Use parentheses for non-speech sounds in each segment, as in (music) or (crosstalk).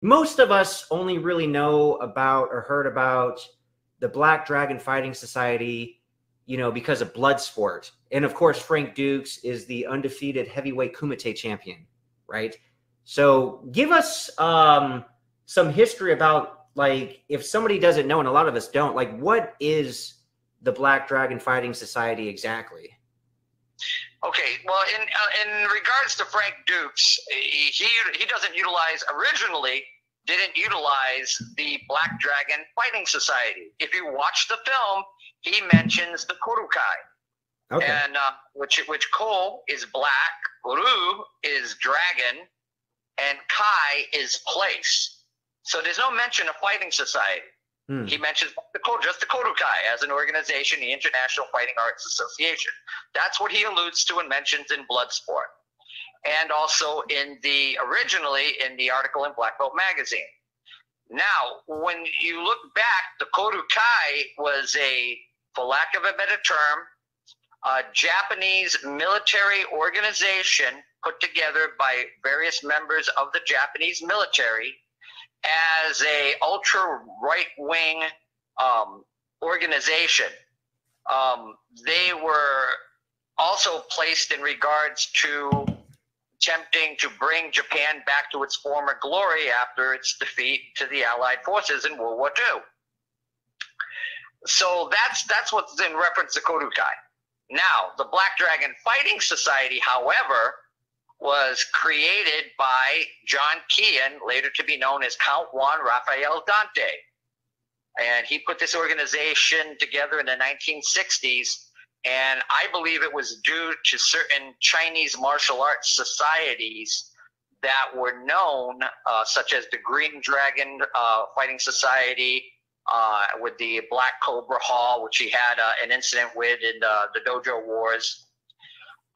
most of us only really know about or heard about the Black Dragon Fighting Society, you know, because of Bloodsport. And of course, Frank Dux is the undefeated heavyweight Kumite champion, right? So give us um, some history about, like, if somebody doesn't know, and a lot of us don't, like, what is the Black Dragon Fighting Society exactly? Okay, well, in uh, in regards to Frank Dux, he he doesn't utilize originally didn't utilize the Black Dragon Fighting Society. If you watch the film, he mentions the Kodokai. Okay. And uh, which which Ko is black, Ru is dragon, and Kai is place. So there's no mention of fighting society. Hmm. He mentions the just the Kodokai as an organization, the International Fighting Arts Association. That's what he alludes to and mentions in Bloodsport and also in the originally in the article in Black Belt magazine. Now, when you look back, the Kodokai was a, for lack of a better term, a Japanese military organization put together by various members of the Japanese military as a ultra right wing um, organization. Um, they were also placed in regards to attempting to bring Japan back to its former glory after its defeat to the Allied forces in World War II. So that's that's what's in reference to Kodokai. Now, the Black Dragon Fighting Society, however, was created by John Keehan, later to be known as Count Juan Rafael Dante. And he put this organization together in the 1960s and I believe it was due to certain Chinese martial arts societies that were known, uh, such as the Green Dragon uh, Fighting Society, uh, with the Black Cobra Hall, which he had uh, an incident with in the, the Dojo Wars.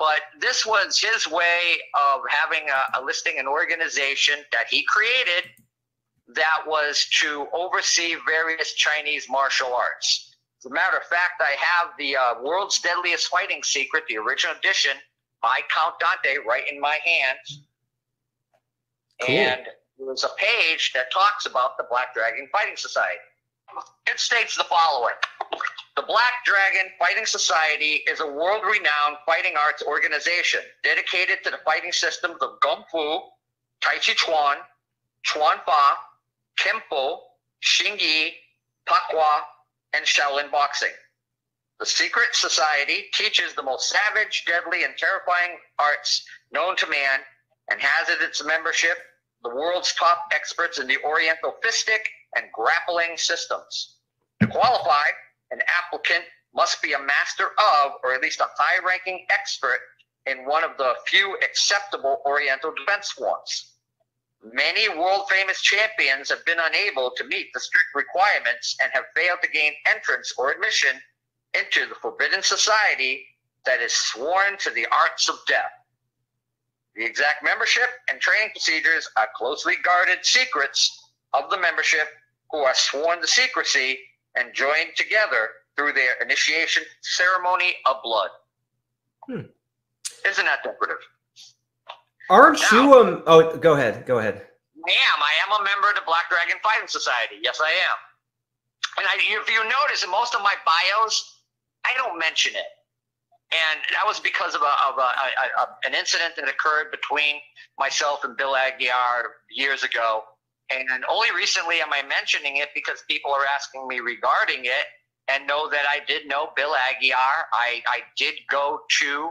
But this was his way of having a, a listing an organization that he created that was to oversee various Chinese martial arts. As a matter of fact, I have the uh, World's Deadliest Fighting Secret, the original edition, by Count Dante, right in my hands. Cool. And there's a page that talks about the Black Dragon Fighting Society. It states the following The Black Dragon Fighting Society is a world renowned fighting arts organization dedicated to the fighting systems of Kung Fu, Tai Chi Chuan, Chuan Fa, Kempo, Xingyi, Pakwa, and Shaolin boxing. The secret society teaches the most savage, deadly, and terrifying arts known to man and has at its membership the world's top experts in the Oriental fistic and grappling systems. To qualify, an applicant must be a master of, or at least a high ranking expert in one of the few acceptable Oriental defense forms. Many world famous champions have been unable to meet the strict requirements and have failed to gain entrance or admission into the forbidden society that is sworn to the arts of death. The exact membership and training procedures are closely guarded secrets of the membership who are sworn to secrecy and joined together through their initiation ceremony of blood. Hmm. Isn't that decorative? Aren't now, you um oh go ahead, go ahead. I am. I am a member of the Black Dragon Fighting Society. Yes, I am. And I, if you notice in most of my bios, I don't mention it. And that was because of, a, of a, a, an incident that occurred between myself and Bill Aguiar years ago. And only recently am I mentioning it because people are asking me regarding it and know that I did know Bill Aguiar. I, I did go to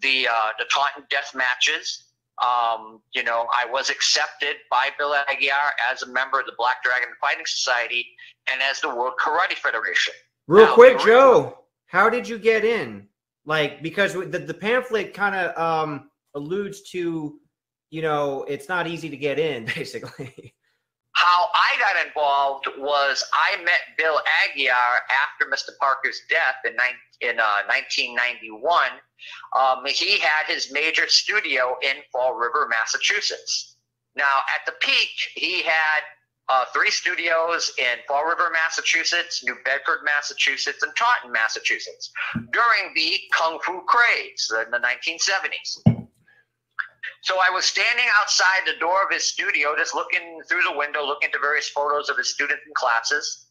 the, uh, the Taunton death matches um, you know, I was accepted by Bill Aguiar as a member of the Black Dragon Fighting Society and as the World Karate Federation. Real now, quick, Joe, how did you get in? Like, because the, the pamphlet kind of um, alludes to, you know, it's not easy to get in, (laughs) basically. How I got involved was I met Bill Aguiar after Mr. Parker's death in, in uh, 1991. Um, he had his major studio in Fall River, Massachusetts. Now, at the peak, he had uh, three studios in Fall River, Massachusetts, New Bedford, Massachusetts, and Taunton, Massachusetts during the Kung Fu craze in the 1970s. So I was standing outside the door of his studio, just looking through the window, looking at various photos of his students and classes.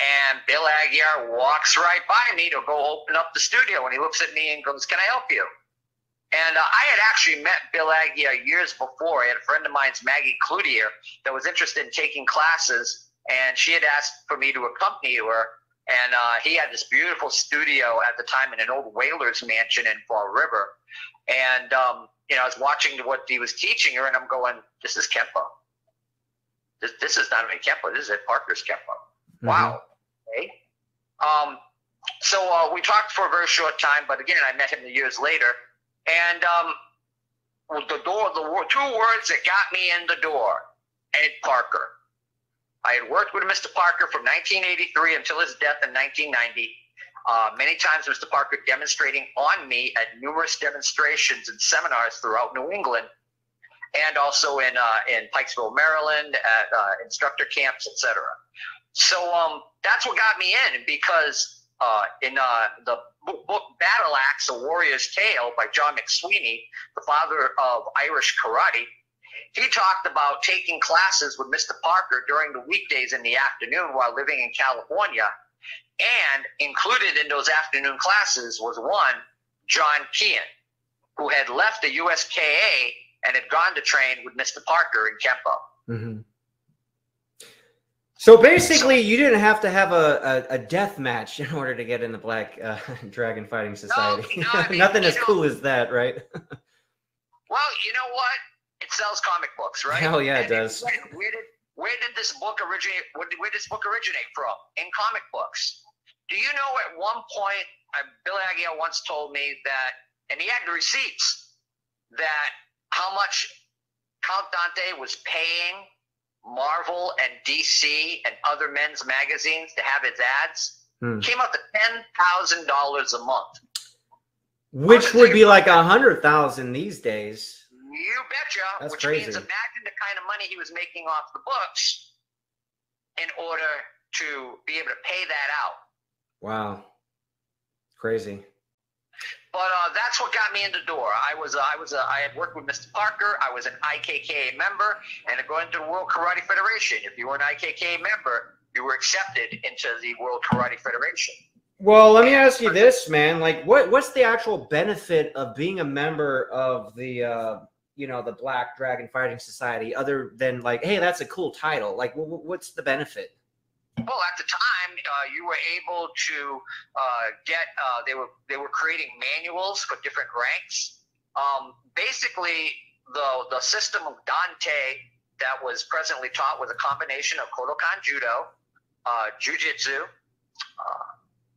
And Bill Aguiar walks right by me to go open up the studio. And he looks at me and goes, Can I help you? And uh, I had actually met Bill Aguiar years before. I had a friend of mine's, Maggie Cloutier, that was interested in taking classes. And she had asked for me to accompany her. And uh, he had this beautiful studio at the time in an old whaler's mansion in Fall River. And, um, you know, I was watching what he was teaching her, and I'm going, this is Kempo. This, this is not even Kempo, this is Ed Parker's Kempo. Mm-hmm. Wow. Okay. Um, so uh, we talked for a very short time, but again, I met him years later. And um, the door, the two words that got me in the door, Ed Parker. I had worked with Mr. Parker from 1983 until his death in 1990. Uh, many times, Mr. Parker demonstrating on me at numerous demonstrations and seminars throughout New England, and also in uh, in Pikesville, Maryland, at uh, instructor camps, etc. So um, that's what got me in because uh, in uh, the book Battle Axe: A Warrior's Tale by John McSweeney, the father of Irish karate, he talked about taking classes with Mr. Parker during the weekdays in the afternoon while living in California and included in those afternoon classes was one, John Keehan, who had left the USKA and had gone to train with Mr. Parker in Kempo. Mm-hmm. So basically, you didn't have to have a, a, a, death match in order to get in the Black uh, (laughs) Dragon Fighting Society. No, no, I (laughs) mean, Nothing as know, cool as that, right? (laughs) well, you know what? It sells comic books, right? Hell yeah, and it does. Where, where, did where did this book originate? Where did, where did this book originate from? In comic books. Do you know at one point, uh, Bill Aguiar once told me that, and he had the receipts, that how much Count Dante was paying Marvel and DC and other men's magazines to have his ads hmm. came up to ten thousand dollars a month. Which would be like a hundred thousand these days. You betcha. That's which crazy. means imagine the kind of money he was making off the books in order to be able to pay that out. Wow, crazy. But uh, that's what got me in the door. I was uh, I was uh, I had worked with Mr. Parker. I was an IKKA member, and according to the World Karate Federation, if you were an IKKA member, you were accepted into the World Karate Federation. Well, let me ask you this, man. Like, what what's the actual benefit of being a member of the uh, you know the Black Dragon Fighting Society, other than like, hey, that's a cool title? Like, what's the benefit? Well, at the time, uh, you were able to uh, get. Uh, they were they were creating manuals for different ranks. Um, basically, the the system of Dante that was presently taught was a combination of Kodokan Judo, uh, Jiu-Jitsu, uh,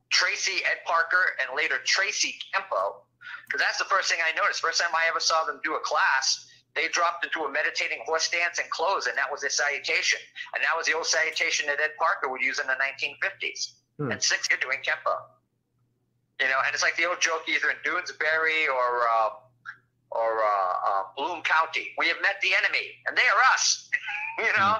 Tracy Ed Parker, and later Tracy Kempo. Because that's the first thing I noticed. First time I ever saw them do a class they dropped into a meditating horse stance and close, and that was their salutation. And that was the old salutation that Ed Parker would use in the 1950s. Hmm. And six, you're doing Kempo. You know, and it's like the old joke either in Doonesbury or uh, or uh, uh, Bloom County. We have met the enemy, and they are us. (laughs) you know.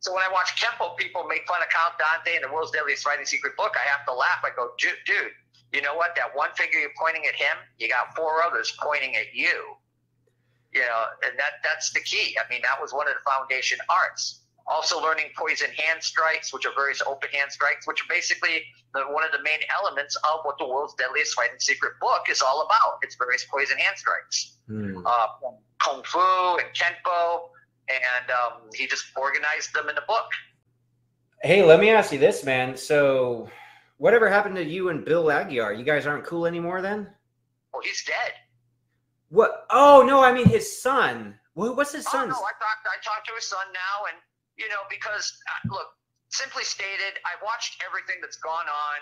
So when I watch Kempo people make fun of Count Dante and the world's deadliest Writing secret book, I have to laugh. I go, dude, dude, you know what? That one figure you're pointing at him, you got four others pointing at you you know, and that that's the key. I mean, that was one of the foundation arts. Also, learning poison hand strikes, which are various open hand strikes, which are basically the, one of the main elements of what the world's deadliest fighting secret book is all about. It's various poison hand strikes, mm. uh, kung fu and kenpo, and um, he just organized them in the book. Hey, let me ask you this, man. So, whatever happened to you and Bill Aguiar? You guys aren't cool anymore, then? Well, he's dead. What? Oh no, I mean his son. What's his son? Oh, no, I talked. I talked to his son now, and you know, because uh, look, simply stated, I've watched everything that's gone on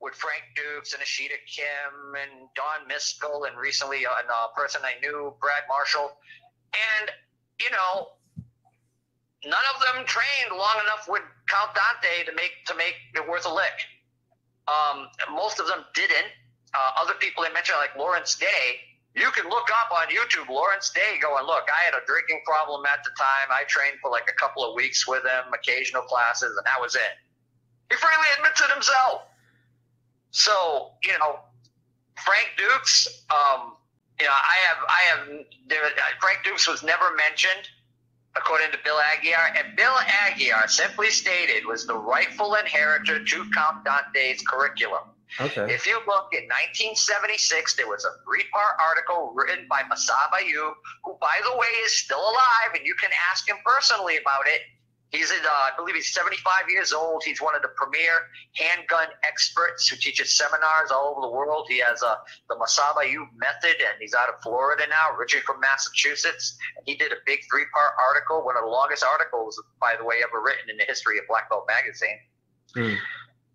with Frank Dux and Ashida Kim and Don Miskell, and recently a, a person I knew, Brad Marshall, and you know, none of them trained long enough with Count Dante to make to make it worth a lick. Um, most of them didn't. Uh, other people they mentioned, like Lawrence Day, you can look up on YouTube Lawrence Day going, look, I had a drinking problem at the time. I trained for like a couple of weeks with him, occasional classes, and that was it. He freely admits it himself. So, you know, Frank Dux, um, you know, I have, I have, Frank Dux was never mentioned, according to Bill Aguiar, and Bill Aguiar simply stated was the rightful inheritor to Count Dante's curriculum. Okay. If you look in 1976, there was a three-part article written by Massad Ayoob, who, by the way, is still alive, and you can ask him personally about it. He's, uh, I believe he's 75 years old. He's one of the premier handgun experts who teaches seminars all over the world. He has uh, the Massad Ayoob method, and he's out of Florida now, originally from Massachusetts. And he did a big three-part article, one of the longest articles, by the way, ever written in the history of Black Belt Magazine. Hmm.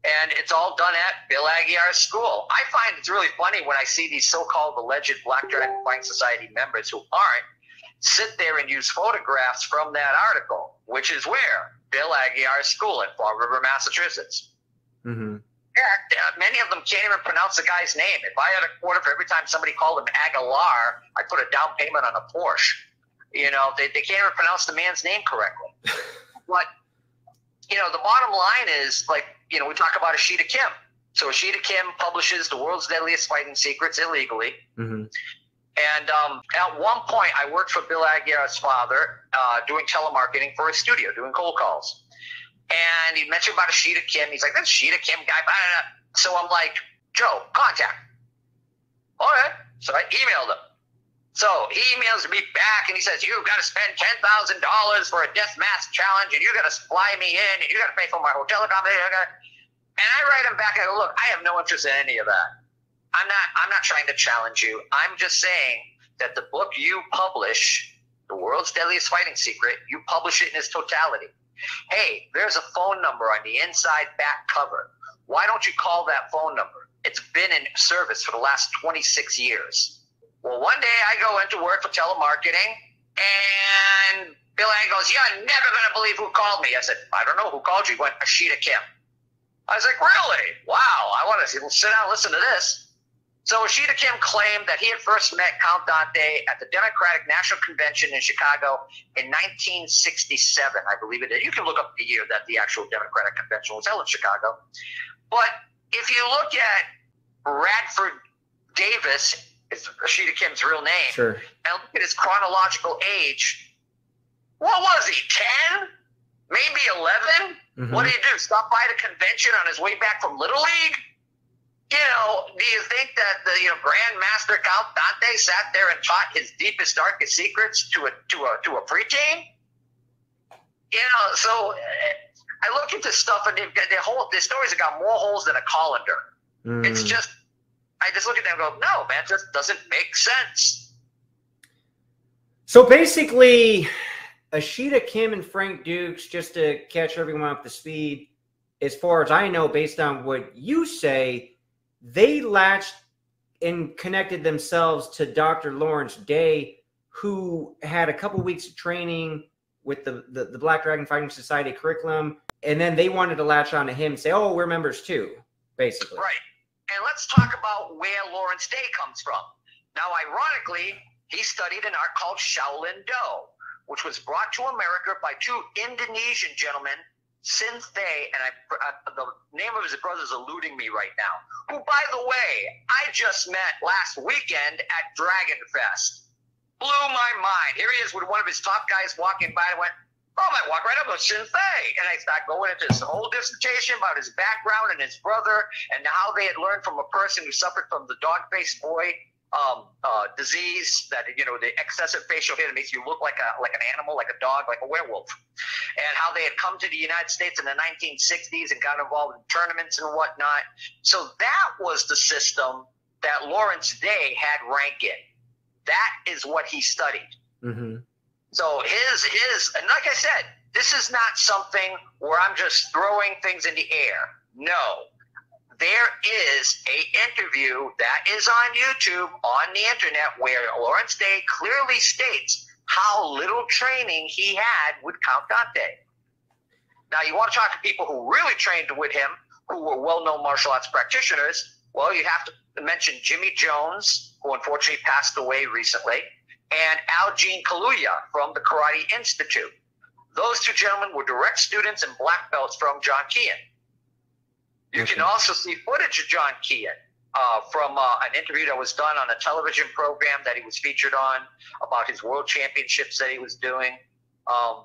And it's all done at Bill Aguiar's school. I find it's really funny when I see these so-called alleged Black Dragon Fighting Society members who aren't sit there and use photographs from that article, which is where Bill Aguiar's school in Fall River, Massachusetts. Mm-hmm. Yeah, many of them can't even pronounce the guy's name. If I had a quarter for every time somebody called him Aguilar, I'd put a down payment on a Porsche. You know, they, they can't even pronounce the man's name correctly. (laughs) but, you know, the bottom line is like, you know, we talk about Ashida Kim. So Ashida Kim publishes the world's deadliest fighting secrets illegally. Mm-hmm. And um, at one point, I worked for Bill Aguiar's father, uh, doing telemarketing for his studio, doing cold calls. And he mentioned about Ashida Kim. He's like, "That's Ashida Kim guy." Blah, blah, blah. So I'm like, "Joe, contact." All right. So I emailed him. So he emails me back and he says, "You've got to spend ten thousand dollars for a death mask challenge, and you got to fly me in, and you got to pay for my hotel accommodation." And I write him back. And I go, "Look, I have no interest in any of that." I'm not I'm not trying to challenge you. I'm just saying that the book you publish, The World's Deadliest Fighting Secret, you publish it in its totality. Hey, there's a phone number on the inside back cover. Why don't you call that phone number? It's been in service for the last 26 years. Well, one day I go into work for telemarketing and Bill A goes, You're never going to believe who called me. I said, I don't know who called you. He went, Ashida Kim. I was like, Really? Wow, I want to sit down and listen to this. So Ashida Kim claimed that he had first met Count Dante at the Democratic National Convention in Chicago in 1967, I believe it is. You can look up the year that the actual Democratic Convention was held in Chicago. But if you look at Radford Davis, it's Ashida Kim's real name, Sure. and look at his chronological age, what was he, 10? Maybe 11? Mhm. What did he do? Stop by the convention on his way back from Little League? You know, do you think that the you know Grandmaster Count Dante sat there and taught his deepest, darkest secrets to a to a to a preteen? You know, so uh, I look at into stuff and they've got the whole the stories have got more holes than a colander. It's Mm. just I just look at them and go, no, man, just doesn't make sense. So basically, Ashida Kim and Frank Dux, just to catch everyone up to speed, as far as I know, based on what you say, they latched and connected themselves to Dr. Lawrence Day, who had a couple weeks of training with the, the, the Black Dragon Fighting Society curriculum. And then they wanted to latch on to him and say, oh, we're members too, basically. Right. And let's talk about where Lawrence Day comes from. Now, ironically, he studied an art called Shaolin Do, which was brought to America by two Indonesian gentlemen, Sin Thay, and I, uh, the name of his brother is eluding me right now, who, by the way, I just met last weekend at Dragon Fest. Blew my mind. Here he is with one of his top guys walking by. I went, oh, I walk right up with Sin Thay. And I start going into this whole dissertation about his background and his brother and how they had learned from a person who suffered from the dog-faced boy um, uh, disease that you know the excessive facial hair that makes you look like a like an animal, like a dog, like a werewolf, and how they had come to the United States in the 1960s and got involved in tournaments and whatnot. So that was the system that Lawrence Day had rank in. That is what he studied. hmm So his his and like I said, this is not something where I'm just throwing things in the air. No. There is a interview that is on YouTube on the internet where Lawrence Day clearly states how little training he had with Count Dante. Now you want to talk to people who really trained with him, who were well-known martial arts practitioners. Well, you have to mention Jimmy Jones, who unfortunately passed away recently, and Al Jean Kaluuya from the Karate Institute. Those two gentlemen were direct students and black belts from John Keehan. You can also see footage of John Keehan uh, from uh, an interview that was done on a television program that he was featured on about his world championships that he was doing. Um,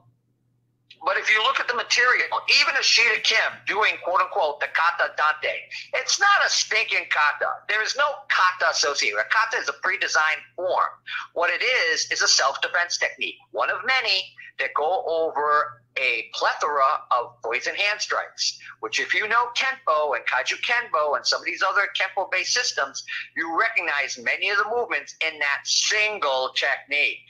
but if you look at the material, even Ashida Kim doing quote unquote the kata dante, it's not a stinking kata. There is no kata associated. A kata is a pre-designed form. What it is is a self-defense technique, one of many that go over a plethora of poison hand strikes. Which, if you know Kenpo and Kajukenbo and some of these other Kenpo-based systems, you recognize many of the movements in that single technique.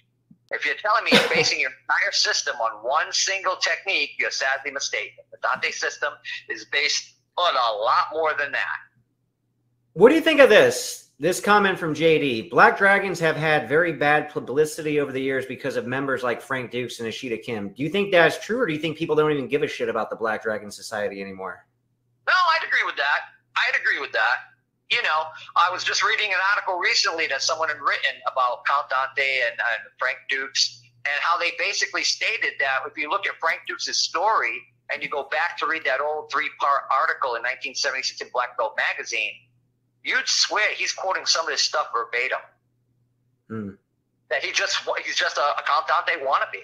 If you're telling me you're (laughs) basing your entire system on one single technique, you're sadly mistaken. The Dante system is based on a lot more than that. What do you think of this? This comment from JD Black Dragons have had very bad publicity over the years because of members like Frank Dux and Ashida Kim. Do you think that's true, or do you think people don't even give a shit about the Black Dragon Society anymore? No, I'd agree with that. I'd agree with that you know, I was just reading an article recently that someone had written about Count Dante and, and Frank Dux and how they basically stated that if you look at Frank Dux' story and you go back to read that old three part article in 1976 in Black Belt magazine, you'd swear he's quoting some of this stuff verbatim. Hmm. That he just he's just a, a Dante wannabe.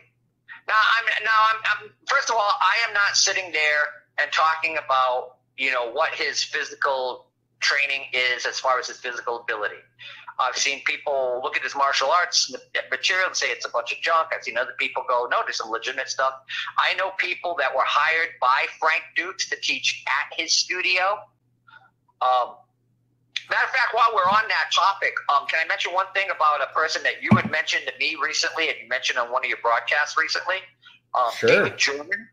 Now I'm now I'm, I'm first of all I am not sitting there and talking about you know what his physical training is as far as his physical ability. I've seen people look at his martial arts material and say it's a bunch of junk. I've seen other people go, no, there's some legitimate stuff. I know people that were hired by Frank Dux to teach at his studio. Um, matter of fact, while we're on that topic, um, can I mention one thing about a person that you had mentioned to me recently and you mentioned on one of your broadcasts recently? Um, sure. David German.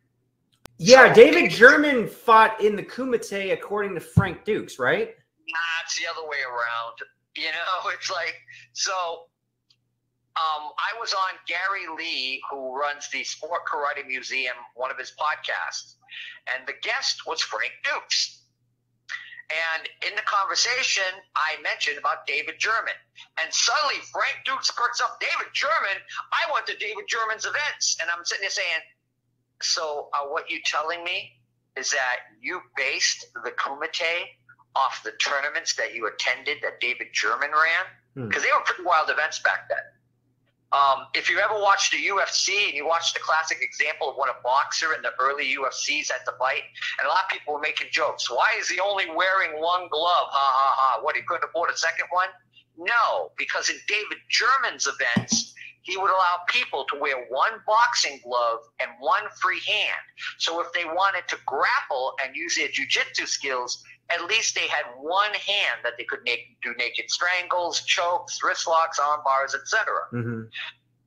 Yeah, so, David German fought in the Kumite according to Frank Dux, right? nah, it's the other way around. You know, (laughs) it's like so. Um, I was on Gary Lee, who runs the Sport Karate Museum, one of his podcasts, and the guest was Frank Dux. And in the conversation, I mentioned about David German. And suddenly Frank Dux perks up, David German? I went to David German's events. And I'm sitting there saying, so uh, what you telling me is that you based the Kumite off the tournaments that you attended that David German ran because hmm. they were pretty wild events back then. Um, if you ever watched the UFC and you watched the classic example of when a boxer in the early UFCs had to fight, and a lot of people were making jokes. Why is he only wearing one glove? Ha ha ha. What, he couldn't afford a second one? No, because in David German's events, he would allow people to wear one boxing glove and one free hand. So if they wanted to grapple and use their jujitsu skills, at least they had one hand that they could make, do naked strangles, chokes, wrist locks, arm bars, etc. Mm-hmm.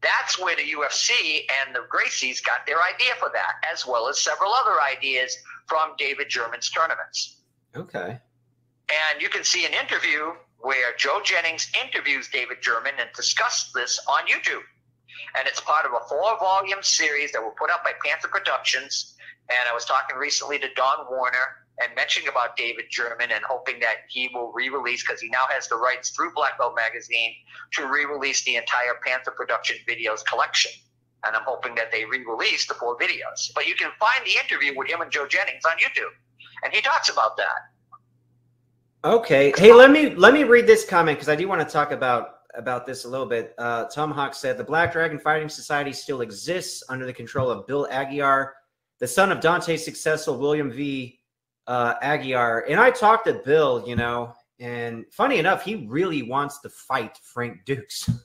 That's where the UFC and the Gracies got their idea for that, as well as several other ideas from David German's tournaments. Okay. And you can see an interview where Joe Jennings interviews David German and discusses this on YouTube. And it's part of a four volume series that were put out by Panther Productions. And I was talking recently to Don Warrener and mentioning about David German and hoping that he will re-release because he now has the rights through Black Belt Magazine to re-release the entire Panther Production videos collection. And I'm hoping that they re-release the four videos. But you can find the interview with him and Joe Jennings on YouTube, and he talks about that. Okay. Hey, let me let me read this comment because I do want to talk about about this a little bit. Uh, Tomahawk said the Black Dragon Fighting Society still exists under the control of Bill Aguiar, the son of Dante's successor William V uh, Aguiar, and I talked to Bill, you know, and funny enough, he really wants to fight Frank Dux. (laughs)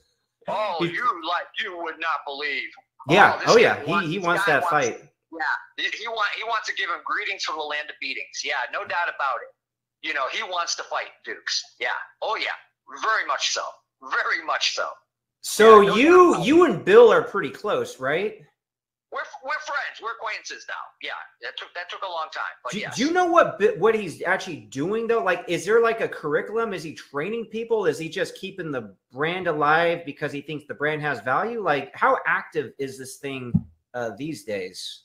Oh, he, you like you would not believe. Yeah. Oh, oh yeah. Wants, he he wants that wants, fight. Yeah. He, he want he wants to give him greetings from the land of beatings. Yeah, no doubt about it. You know, he wants to fight Dux. Yeah. Oh yeah. Very much so. Very much so. So yeah, no you you and Bill are pretty close, right? We're, we're friends. We're acquaintances now. Yeah, that took that took a long time. But do, yes. do you know what what he's actually doing though? Like, is there like a curriculum? Is he training people? Is he just keeping the brand alive because he thinks the brand has value? Like, how active is this thing uh, these days?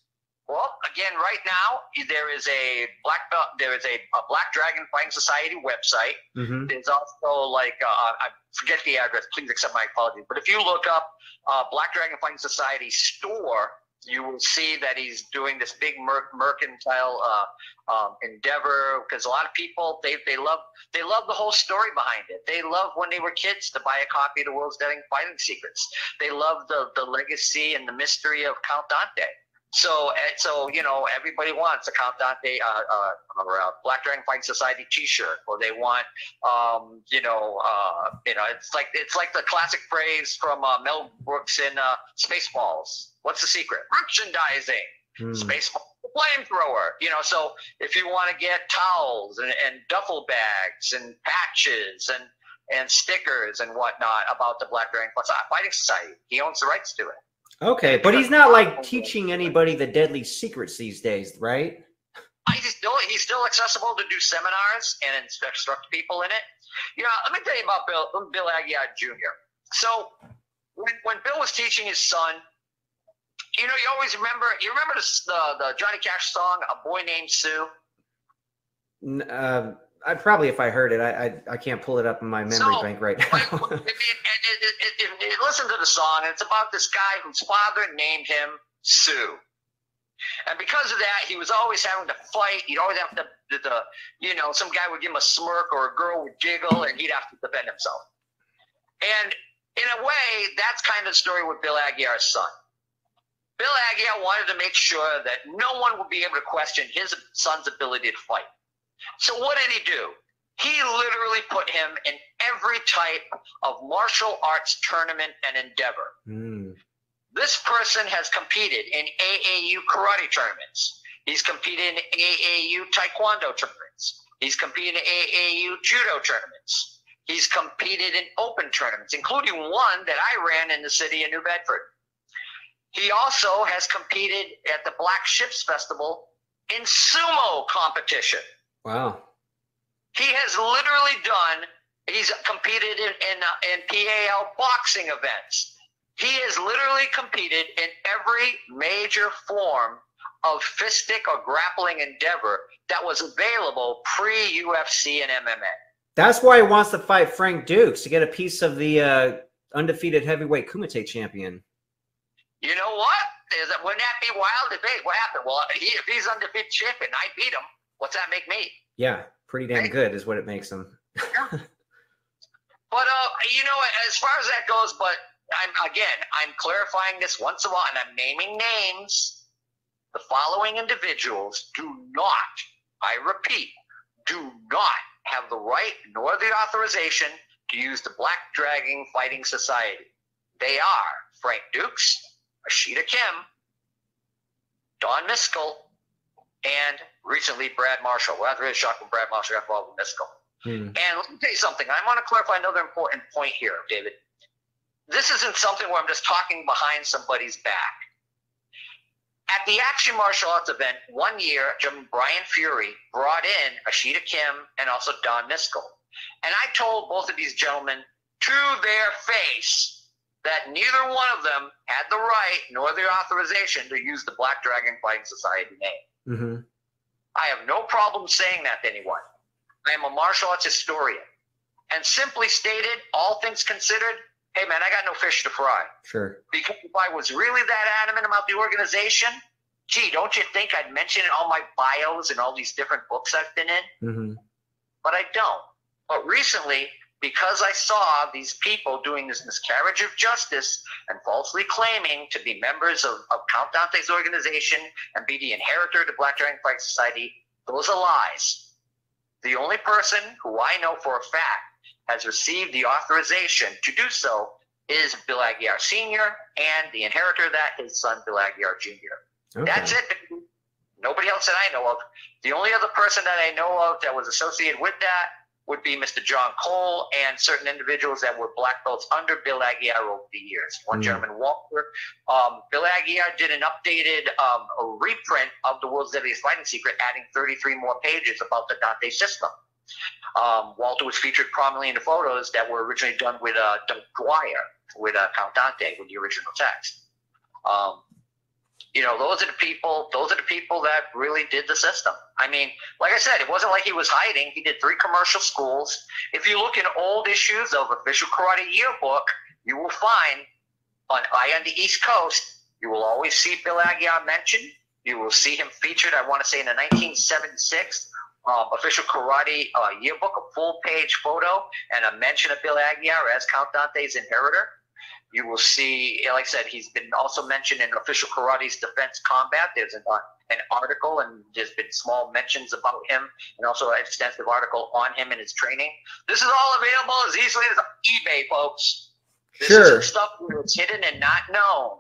Well, again, right now there is a black belt. There is a, a Black Dragon Fighting Society website. Mm-hmm. There's also like uh, I forget the address. Please accept my apologies. But if you look up uh, Black Dragon Fighting Society store you will see that he's doing this big mer- mercantile uh, um, endeavor because a lot of people they, they love they love the whole story behind it. They love when they were kids to buy a copy of the World's Dead Fighting Secrets. They love the the legacy and the mystery of Count Dante. So, eh, so you know, everybody wants a Count Dante uh, uh, or a Black Dragon Fighting Society T-shirt, or they want, um, you know, uh, you know, it's like it's like the classic phrase from uh, Mel Brooks in uh, Spaceballs. What's the secret? Merchandising. Hmm. Spaceball flamethrower. You know, so if you want to get towels and, and duffel bags and patches and and stickers and whatnot about the Black Dragon Fighting Society, he owns the rights to it. Okay, but he's not like teaching anybody the deadly secrets these days, right? I just still he's still accessible to do seminars and instruct people in it. You know, let me tell you about Bill Bill Aguiar Jr. So when, when Bill was teaching his son, you know, you always remember you remember the the, the Johnny Cash song "A Boy Named Sue." Uh, I probably, if I heard it, I I, I can't pull it up in my memory so, bank right now. and, and, and, listen to the song. It's about this guy whose father named him Sue. And because of that, he was always having to fight. He'd always have to, the, the, you know, some guy would give him a smirk or a girl would giggle and he'd have to defend himself. And in a way, that's kind of the story with Bill Aguiar's son. Bill Aguiar wanted to make sure that no one would be able to question his son's ability to fight. So what did he do? He literally put him in every type of martial arts tournament and endeavor. Mm. This person has competed in AAU karate tournaments. He's competed in AAU taekwondo tournaments. He's competed in AAU judo tournaments. He's competed in open tournaments, including one that I ran in the city of New Bedford. He also has competed at the Black Ships Festival in sumo competition. Wow. He has literally done, he's competed in, in, in PAL boxing events. He has literally competed in every major form of fistic or grappling endeavor that was available pre UFC and MMA. That's why he wants to fight Frank Dux to get a piece of the uh, undefeated heavyweight Kumite champion. You know what? Is that, wouldn't that be wild debate? What happened? Well, he, if he's undefeated champion, I beat him. What's that make me? Yeah, pretty damn good is what it makes them. yeah. (laughs) But uh, you know, as far as that goes, but I'm again, I'm clarifying this once in a while, and I'm naming names. The following individuals do not, I repeat, do not have the right nor the authorization to use the Black Dragon Fighting Society. They are Frank Dux, Ashida Kim, Don Miskell, and recently Brad Marshall. Well, that's really shocking. Brad Marshall got involved with Miskell. Hmm. And let me tell you something. I want to clarify another important point here, David. This isn't something where I'm just talking behind somebody's back. At the Action Martial Arts event one year, Jim Brian Fury brought in Ashida Kim and also Don Miskell. And I told both of these gentlemen to their face that neither one of them had the right nor the authorization to use the Black Dragon Fighting Society name. Mm-hmm. I have no problem saying that to anyone. I am a martial arts historian. And simply stated, all things considered, hey man, I got no fish to fry. Sure. Because if I was really that adamant about the organization, gee, don't you think I'd mention it in all my bios and all these different books I've been in? Mm-hmm. But I don't. But recently, because I saw these people doing this miscarriage of justice and falsely claiming to be members of, of Count Dante's organization and be the inheritor to Black Dragon Fight Society, those are lies. The only person who I know for a fact has received the authorization to do so is Bill Aguiar Sr. and the inheritor of that, his son, Bill Aguiar Jr. Okay. That's it. Nobody else that I know of. The only other person that I know of that was associated with that would be Mr. John Cole and certain individuals that were black belts under Bill Aguiar over the years. One mm. gentleman, Walter. Um, Bill Aguiar did an updated um, reprint of the World's Deadliest Fighting Secret, adding 33 more pages about the Dante system. Um, Walter was featured prominently in the photos that were originally done with uh, Doug Dwyer, with uh, Count Dante, with the original text. Um, you know, those are the people. Those are the people that really did the system. I mean, like I said, it wasn't like he was hiding. He did three commercial schools. If you look in old issues of Official Karate Yearbook, you will find on I on the East Coast, You will always see Bill Aguiar mentioned. You will see him featured, I want to say, in the 1976 um, official karate uh, yearbook, a full page photo, and a mention of Bill Aguiar as Count Dante's inheritor. You will see, like I said, he's been also mentioned in official karate's defense combat. There's an, uh, an article, and there's been small mentions about him, and also an extensive article on him and his training. This is all available as easily as eBay, folks. This Sure. is stuff that's hidden and not known.